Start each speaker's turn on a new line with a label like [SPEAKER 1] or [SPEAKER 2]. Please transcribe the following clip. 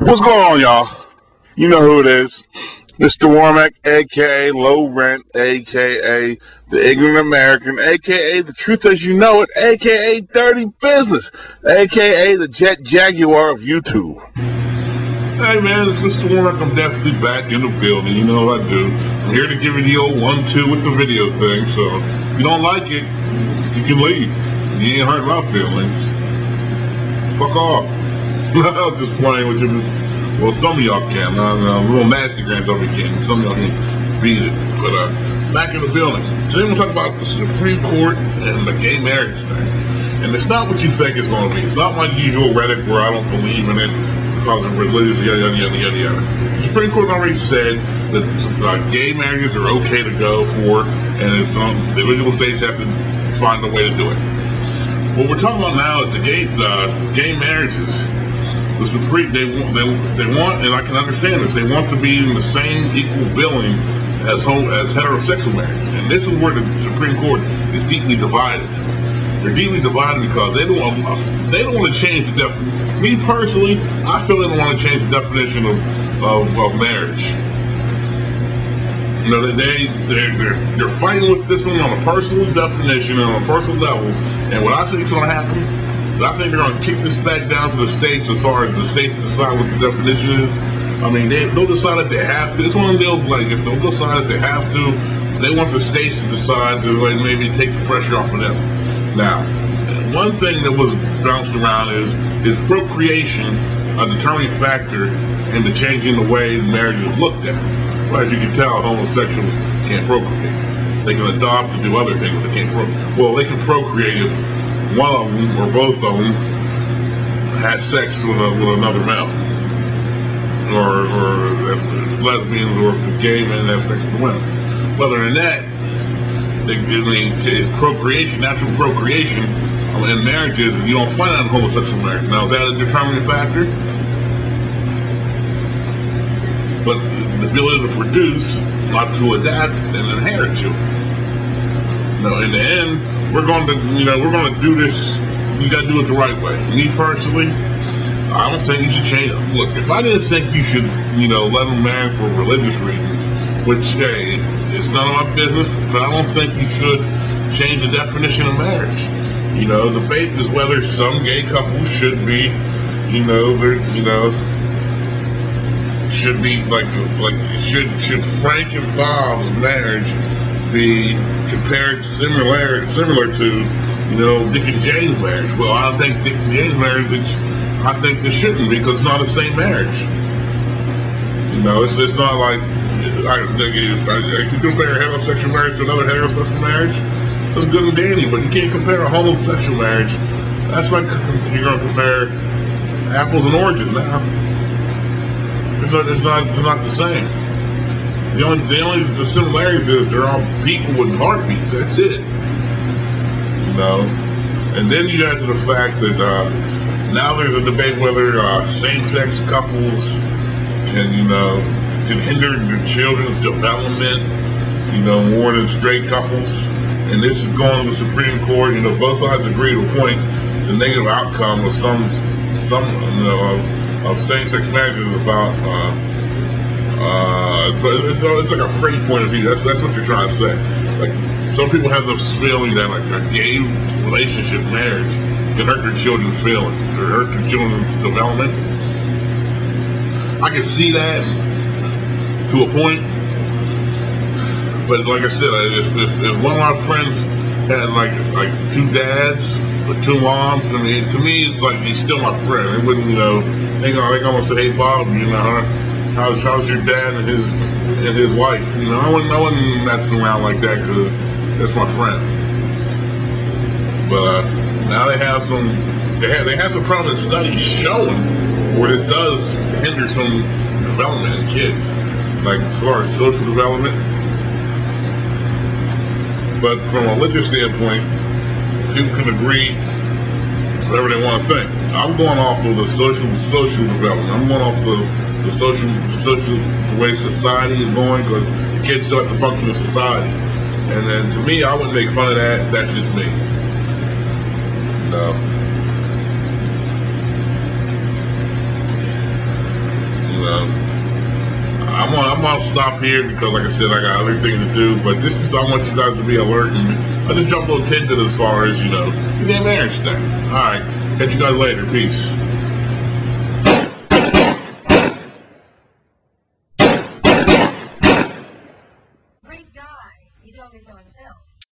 [SPEAKER 1] What's going on, y'all? You know who it is. Mr. Wormack, aka Low Rent, aka The Ignorant American, aka The Truth As You Know It, aka Dirty Business, aka The Jet Jaguar of YouTube.
[SPEAKER 2] Hey man, it's Mr. Wormack. I'm definitely back in the building. You know what I do. I'm here to give you the old one-two with the video thing. So if you don't like it, you can leave. You ain't hurt my feelings. Fuck off. I'm just playing with you. Well, some of y'all can. Uh, little nasty grams over here. Some of y'all can beat it. But uh, back in the building. Today we're going to talk about the Supreme Court and the gay marriage thing. And it's not what you think it's going to be. It's not my usual rhetoric where I don't believe in it because of religious, yada, yada, yada, yada, yada. The Supreme Court already said that uh, gay marriages are okay to go for, and it's um, the individual states have to find a way to do it. What we're talking about now is the gay, gay marriages the Supreme they want they, they want and I can understand this they want to be in the same equal billing as home as heterosexual marriages and this is where the Supreme Court is deeply divided. They're deeply divided because they don't want they don't want to change the definition. Me personally, I feel they don't want to change the definition of of, of marriage. You know, they they're, they're they're fighting with this one on a personal definition and on a personal level. And what I think is going to happen I think they're going to kick this back down to the states as far as the states decide what the definition is. I mean, they, they'll decide if they have to. It's one of those, like, if they'll decide if they have to, they want the states to decide to like, maybe take the pressure off of them. Now, one thing that was bounced around is is procreation a determining factor in the changing the way marriages are looked at. Well, as you can tell, homosexuals can't procreate. They can adopt and do other things, but they can't procreate. Well, they can procreate if one of them or both of them had sex with, a, with another male, or, or if lesbians or if gay men have sex with women. Other than that, they, mean, procreation, natural procreation in marriages, you don't find that in homosexual marriage. Now, is that a determining factor? But the ability to produce, not to adapt and inherit children. No, in the end, we're going to, you know, we're going to do this. You got to do it the right way. Me personally, I don't think you should change. Look, if I didn't think you should, you know, let them marry for religious reasons, which hey, it's none of my business, but I don't think you should change the definition of marriage. You know, the debate is whether some gay couples should be, you know, they're, you know, should be like, like should should Frank and Bob marriage be compared similar similar to, you know, Dick and Jane's marriage? Well, I think Dick and Jane's marriage, it's, I think it shouldn't because it's not the same marriage. You know, it's, it's not like I think if I, if you compare a heterosexual marriage to another heterosexual marriage, that's good and dandy, but you can't compare a homosexual marriage. That's like you're to compare apples and oranges now. It's not, it's not, it's not the same. The only, the only the similarities is they're all people with heartbeats. That's it. You know, and then you add to the fact that uh, now there's a debate whether uh, same-sex couples can, you know, can hinder their children's development, you know, more than straight couples. And this is going to the Supreme Court. You know, both sides agree to point the negative outcome of some, some, you know, of, of same-sex marriages about. Uh, uh, but it's, it's like a phrase point of view. That's that's what you're trying to say. Like some people have this feeling that like a gay relationship, marriage, can hurt their children's feelings or hurt their children's development. I can see that to a point, but like I said, if, if, if one of my friends had like like two dads or two moms, I mean, to me, it's like he's still my friend. They wouldn't, you know, they gonna they gonna say, "Hey, Bob, you know." How's, how's your dad and his and his wife? You know, I wouldn't, I wouldn't mess around like that because that's my friend. But uh, now they have some, they have, they have some prominent studies showing where this does hinder some development in kids, like as far as social development. But from a religious standpoint, people can agree whatever they want to think. I'm going off of the social social development. I'm going off the the social, social the way society is going because the kids start to function in society. And then to me, I wouldn't make fun of that. That's just me. No. No. I'm I'm gonna stop here because, like I said, I got other things to do. But this is, I want you guys to be alert. And I just jumped a little tidbit as far as you know, the damn marriage thing. All right, catch you guys later. Peace.